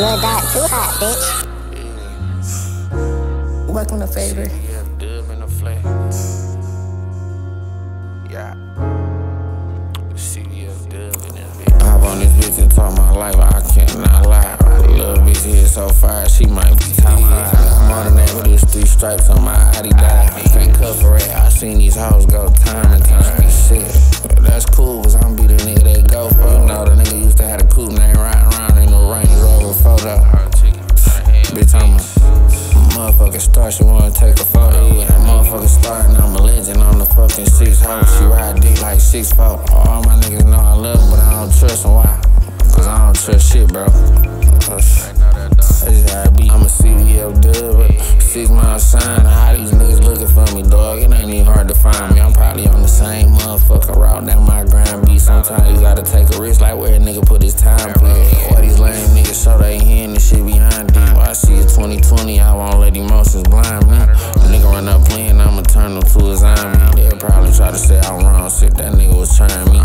Lil Dot too hot, bitch. Welcome to favor. Yeah, dub in the flat. Yeah. CBF dub in that bitch. Hop on this bitch and talk my life, I cannot lie. Little bitch here so fire, she might be top five. I'm on the name of this three stripes on my Adidas. Can't cover it, I seen these hoes go time motherfucking star, she wanna take a photo. Yeah, motherfucking star, and I'm a legend on the fucking six hole. She ride dick like six four. All my niggas know I love but I don't trust them. Why? Cause I don't trust shit, bro. That's how it be. I'm a CBF dub, six mile sign. How these niggas looking for me, dog? It ain't even hard to find me. I'm probably on the same motherfucking route that my grind be. Sometimes you gotta take a risk, like where a nigga put his time. Why these lame niggas I won't let emotions blind me. Nigga run up playing, I'ma turn him to his army. They'll probably try to say I'm wrong, shit. That nigga was trying me.